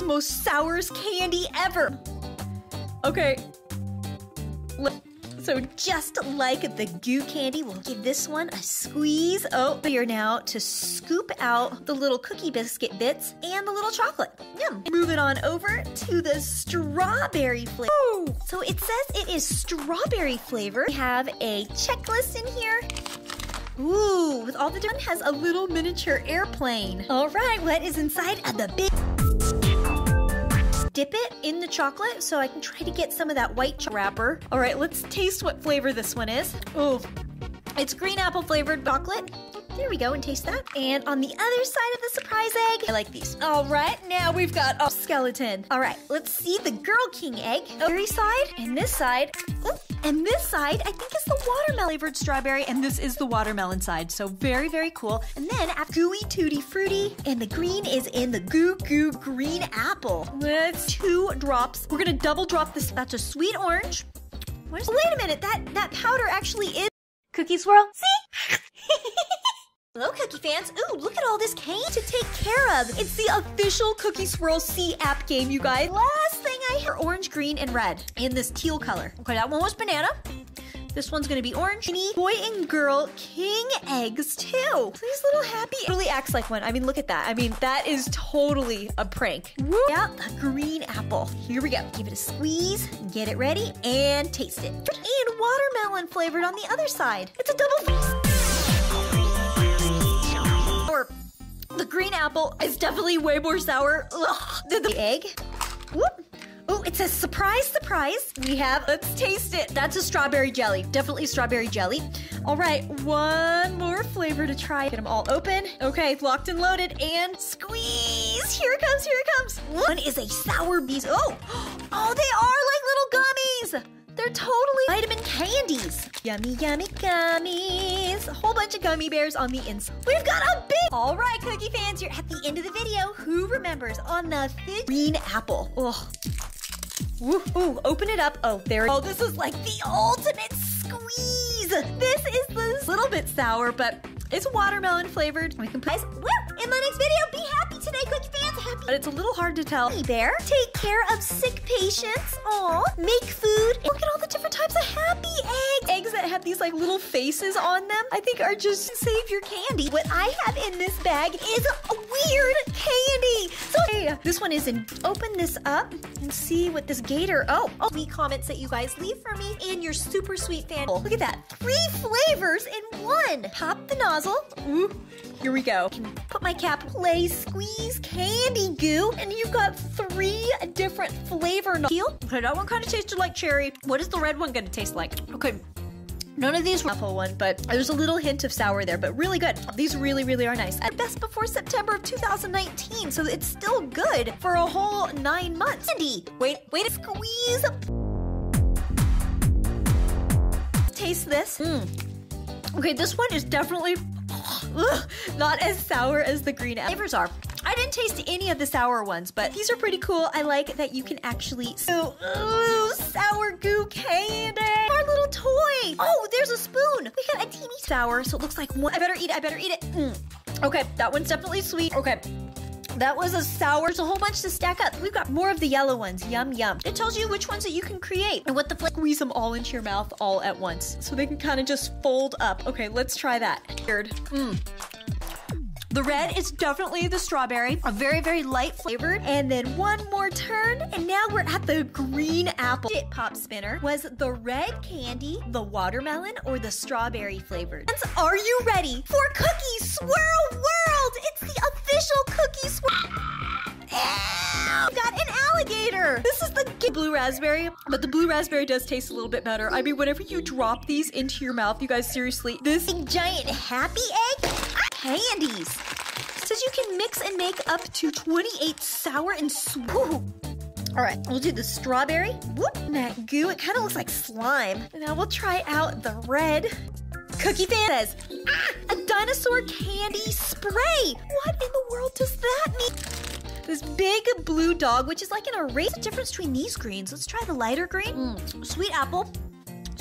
Most sourest candy ever. Okay. So just like the goo candy, we'll give this one a squeeze. Oh, here now to scoop out the little cookie biscuit bits and the little chocolate. Yum. Move it on over to the strawberry flavor. So it says it is strawberry flavor. We have a checklist in here. Ooh, with all the different has a little miniature airplane. All right, what is inside of the big dip it in the chocolate so I can try to get some of that white wrapper. All right, let's taste what flavor this one is. Oh, it's green apple flavored chocolate. There we go, and taste that. And on the other side of the surprise egg, I like these. All right, now we've got a skeleton. All right, let's see the Girl King egg. Oh, very side, and this side. Ooh, and this side, I think is the watermelon flavored strawberry, and this is the watermelon side. So very, very cool. And then gooey tutti fruity, and the green is in the goo goo green apple. That's two drops. We're gonna double drop this. That's a sweet orange. Is, oh, wait a minute, that, that powder actually is Cookie Swirl. See? Fans. Ooh, look at all this cane to take care of. It's the official Cookie Swirl C app game, you guys. Last thing I hear, orange, green, and red in this teal color. Okay, that one was banana. This one's gonna be orange. Boy and girl king eggs too. Please, little happy. Really acts like one. I mean, look at that. I mean, that is totally a prank. Woo. Yeah, a green apple. Here we go. Give it a squeeze, get it ready, and taste it. And watermelon flavored on the other side. It's a double the green apple is definitely way more sour Ugh, than the egg. Whoop. Oh, it says surprise, surprise. We have, let's taste it. That's a strawberry jelly. Definitely strawberry jelly. All right, one more flavor to try. Get them all open. Okay, locked and loaded and squeeze. Here it comes, here it comes. One is a sour bees. Oh, oh, they are like little gummies. They're totally vitamin candies. Yummy, yummy gummies. A whole bunch of gummy bears on the inside. We've got a big... All right, Cookie fans, you're at the end of the video. Who remembers on the fifth green apple? Ugh. Ooh, ooh, open it up. Oh, there. Oh, this is like the ultimate squeeze. This is the little bit sour, but it's watermelon flavored. We can put guys, in my next video. Be happy today, Cookie fans. Happy. But it's a little hard to tell. Hey, Bear, take care of sick patients. Aw, make food. And look at all the different types of happy eggs. Eggs that have these like little faces on them. I think are just savior candy. What I have in this bag is a weird candy. So hey, this one is in. Open this up and see what this gator. Oh, oh, sweet comments that you guys leave for me and your super sweet fan. Look at that, three flavors in one. Pop the nozzle. Ooh, here we go. Can put my cap. Play squeeze candy goo, and you've got three different flavor. Teal. Okay, that one kind of tasted like cherry. What is the red one going to taste like? Okay. None of these were apple one, but there's a little hint of sour there, but really good. These really, really are nice. At best before September of 2019, so it's still good for a whole nine months. Andy, wait, wait, squeeze. Taste this. Mm. Okay, this one is definitely ugh, not as sour as the green flavors are. I didn't taste any of the sour ones, but these are pretty cool. I like that you can actually. So, ooh, sour goo candy. Our little toy. Oh, there's a spoon. We got a teeny sour, so it looks like one. I better eat it. I better eat it. Mm. Okay, that one's definitely sweet. Okay. That was a sour. There's a whole bunch to stack up. We've got more of the yellow ones. Yum, yum. It tells you which ones that you can create and what the flavor. Squeeze them all into your mouth all at once so they can kind of just fold up. Okay, let's try that. Weird. Mmm. The red is definitely the strawberry, a very, very light flavored. And then one more turn, and now we're at the green apple. It pop spinner was the red candy, the watermelon, or the strawberry flavored. And are you ready for Cookie Swirl World? It's the official Cookie Swirl. Got an alligator. This is the blue raspberry, but the blue raspberry does taste a little bit better. I mean, whenever you drop these into your mouth, you guys, seriously, this giant happy egg candies. It says you can mix and make up to 28 sour and sweet. All right, we'll do the strawberry. Whoop, and that goo, it kind of looks like slime. Now we'll try out the red. Cookie fan says, ah, a dinosaur candy spray. What in the world does that mean? This big blue dog, which is like an erase. The difference between these greens. Let's try the lighter green. Mm, sweet apple,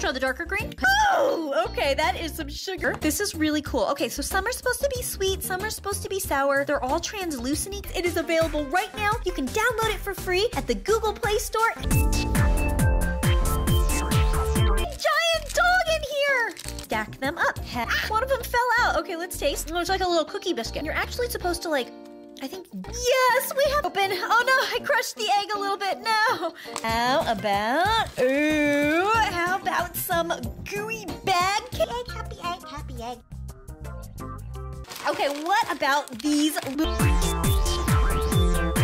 Try the darker green. Oh, okay, that is some sugar. This is really cool. Okay, so some are supposed to be sweet, some are supposed to be sour. They're all translucent. It is available right now. You can download it for free at the Google Play Store. Giant dog in here! Stack them up. Heck, one of them fell out. Okay, let's taste. Looks like a little cookie biscuit. You're actually supposed to like I think, yes, we have open. Oh no, I crushed the egg a little bit. No. How about, ooh, how about some gooey bag cake? Happy egg, happy egg. Okay, what about these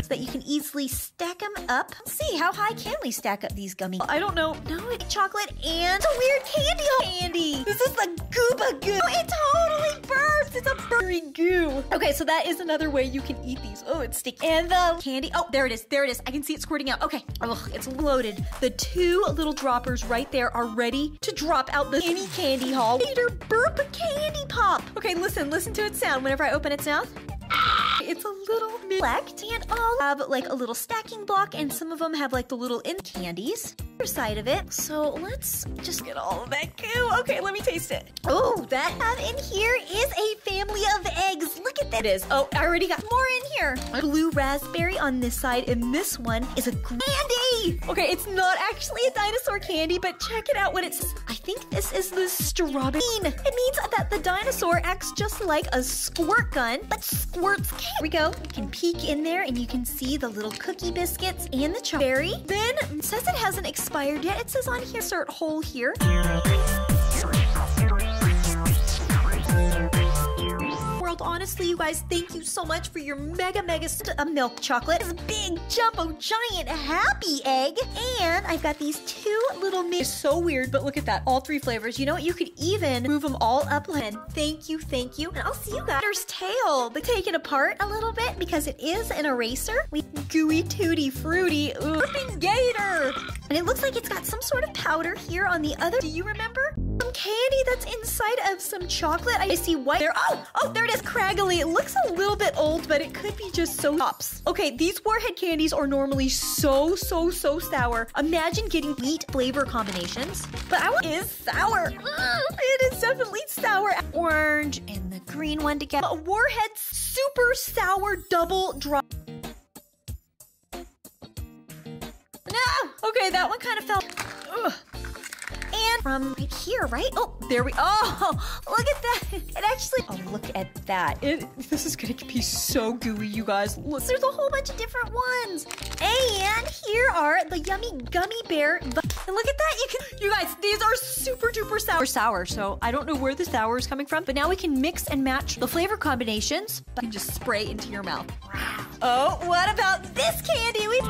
that you can easily stack them up. Let's see, how high can we stack up these gummies? I don't know. No, it's chocolate and a weird candy candy. This is the gooba goo. It totally burns. It's a burry goo. Okay, so that is another way you can eat these. Oh, it's sticky. And the candy. Oh, there it is. There it is. I can see it squirting out. Okay. Oh, it's loaded. The two little droppers right there are ready to drop out the mini candy haul. Peter burp candy pop. Okay, listen. Listen to its sound whenever I open its mouth. It's a little select and all have like a little stacking block and some of them have like the little in candies side of it. So let's just get all of that goo. Okay, let me taste it. Oh, that have in here is a family of eggs. Look at that. It is. Oh, I already got more in here. Blue raspberry on this side and this one is a candy. Okay, it's not actually a dinosaur candy, but check it out what it says. I think this is the strawberry. It means that the dinosaur acts just like a squirt gun, but squirts candy. Here we go. You can peek in there and you can see the little cookie biscuits and the cherry. Then it says it hasn't expired yet. It says on here, insert hole here. World, honestly, you guys, thank you so much for your mega, mega uh, milk chocolate. This big, jumbo, giant, happy egg. And I've got these two little mini. so weird, but look at that. All three flavors. You know what? You could even move them all up. And thank you, thank you. And I'll see you guys. There's tail. They take it apart a little bit because it is an eraser. We gooey, tooty, fruity, ooh, gator. And it looks like it's got some sort of powder here on the other. Do you remember? Some candy that's inside of some chocolate. I see white there. Oh, oh, there it is, craggly. It looks a little bit old, but it could be just so tops. Okay, these warhead candies are normally so, so, so sour. Imagine getting wheat flavor combinations. But I want is sour. It is definitely sour. Orange and the green one together. A warhead super sour double drop. No! Okay, that one kind of fell. Ugh. From right here, right? Oh, there we. Oh, look at that! It actually. Oh, look at that! It. This is gonna be so gooey, you guys. Look, there's a whole bunch of different ones. And here are the yummy gummy bear. And look at that! You can. You guys, these are super duper sour. Sour. So I don't know where the sour is coming from, but now we can mix and match the flavor combinations. You can just spray into your mouth. Oh, what about this candy? We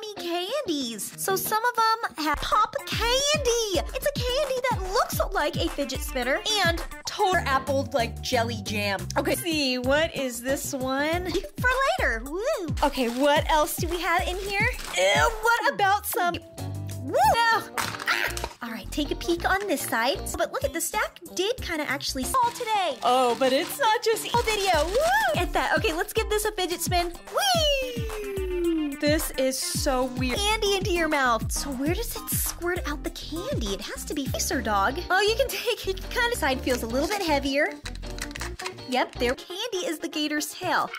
gummy candies. So some of them have pop candy. It's a candy that looks like a fidget spinner and total apple like jelly jam. Okay, see, what is this one? For later. Woo. Okay, what else do we have in here? Ew, what about some Woo! Ah! All right, take a peek on this side. But look at the stack did kind of actually fall today. Oh, but it's not just a video. Woo! At that. Okay, let's give this a fidget spin. Whee! This is so weird. Candy into your mouth. So where does it squirt out the candy? It has to be facer dog. Oh, you can take it. Kind of side feels a little bit heavier. Yep, there. Candy is the gator's tail.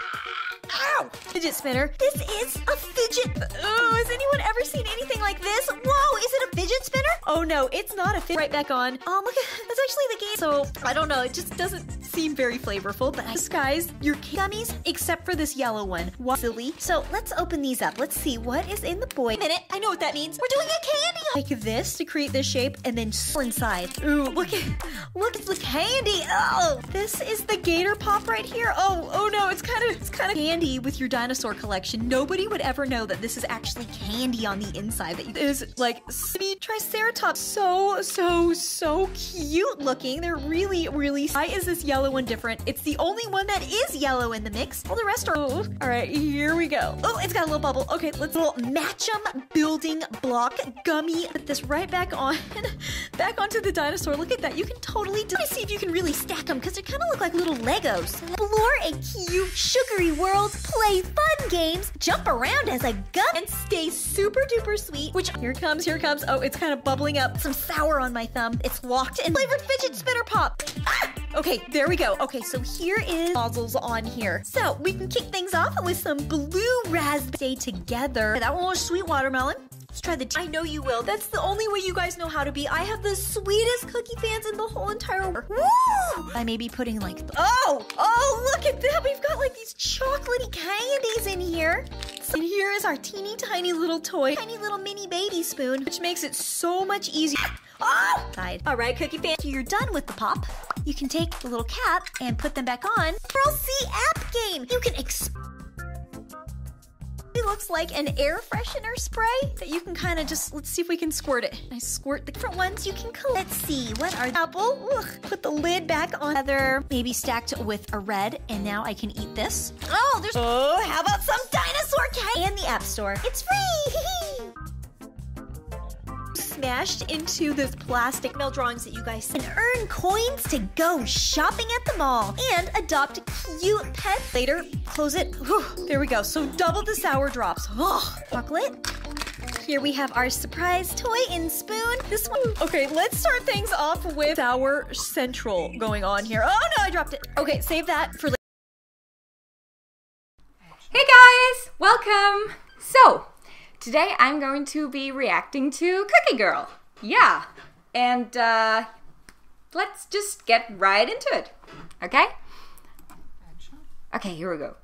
Ow! Fidget spinner. This is a fidget. Oh, has anyone ever seen anything like this? Whoa, is it a fidget spinner? Oh no, it's not a fidget. Right back on. Oh, look, that's actually the game. So, I don't know, it just doesn't seem very flavorful, but disguise your gummies, except for this yellow one. What silly. So, let's open these up. Let's see what is in the boy. minute, I know what that means. We're doing a candy. Like this to create this shape and then inside. Ooh, look at, look at the candy. Oh, this is the gator pop right here. Oh, oh no, it's kind of, it's kind of candy with your dinosaur collection, nobody would ever know that this is actually candy on the inside. That is like city triceratops. So, so, so cute looking. They're really, really. Why is this yellow one different? It's the only one that is yellow in the mix. All the rest are. All right, here we go. Oh, it's got a little bubble. Okay, let's little match 'em building block gummy. Put this right back on. back onto the dinosaur. Look at that. You can totally do see if you can really stack them because they kind of look like little Legos. Explore a cute, sugary world, play fun games, jump around as a gun, and stay super duper sweet. Which, here comes, here comes. Oh, it's kind of bubbling up. Some sour on my thumb. It's locked in flavored fidget spinner pop. Ah! Okay, there we go. Okay, so here is nozzles on here. So we can kick things off with some blue raspberry together. That one was sweet watermelon. Let's try the. I know you will. That's the only way you guys know how to be. I have the sweetest cookie fans in the whole entire world. Woo! I may be putting like. Oh, oh, look at that. We've got like these chocolatey candies in here. And here is our teeny tiny little toy, tiny little mini baby spoon, which makes it so much easier. All right, cookie fan. You're done with the pop. You can take the little cap and put them back on. Pearl C app game. You can. Exp- it looks like an air freshener spray that you can kind of just, let's see if we can squirt it. I squirt the different ones you can collect. Let's see, what are apple? Ugh. Put the lid back on other, maybe stacked with a red, and now I can eat this. Oh, there's, oh, how about some dinosaur cake? And the App Store. It's free! smashed into this plastic mail drawings that you guys can earn coins to go shopping at the mall and adopt a cute pet. Later, close it. Whew, there we go. So double the sour drops. Oh, chocolate. Here we have our surprise toy in spoon. This one. Okay, let's start things off with Sour Central going on here. Oh no, I dropped it. Okay, save that for later. Hey guys, welcome. So, Today I'm going to be reacting to Cookie Girl. Yeah. And uh, let's just get right into it. Okay? Okay, here we go.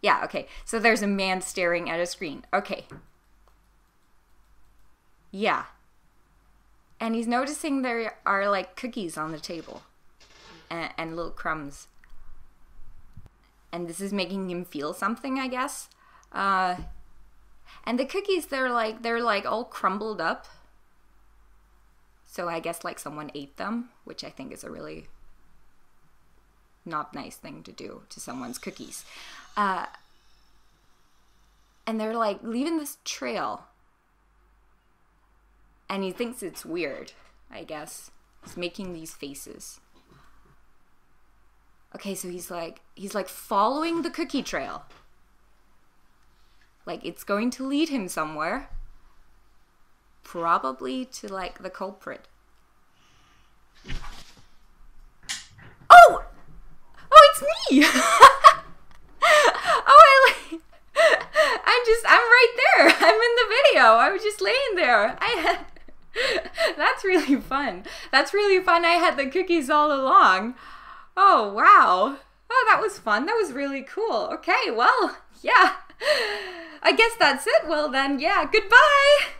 Yeah, okay. So there's a man staring at a screen. Okay. Yeah. And he's noticing there are like cookies on the table and, and little crumbs. And this is making him feel something, I guess. Uh, and the cookies, they're like they're like all crumbled up. So I guess like someone ate them, which I think is a really not nice thing to do to someone's cookies. Uh, and they're like leaving this trail. And he thinks it's weird, I guess. He's making these faces. Okay, so he's like he's like following the cookie trail. Like it's going to lead him somewhere. Probably to like the culprit. Oh! Oh, it's me! oh, I like. I'm just. I'm right there. I'm in the video. I was just laying there. I had. That's really fun. That's really fun. I had the cookies all along. Oh, wow. Oh, that was fun. That was really cool. Okay, well, yeah. I guess that's it. Well, then, yeah, goodbye.